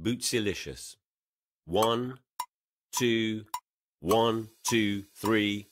Bootsilicious. One, two, one, two, three.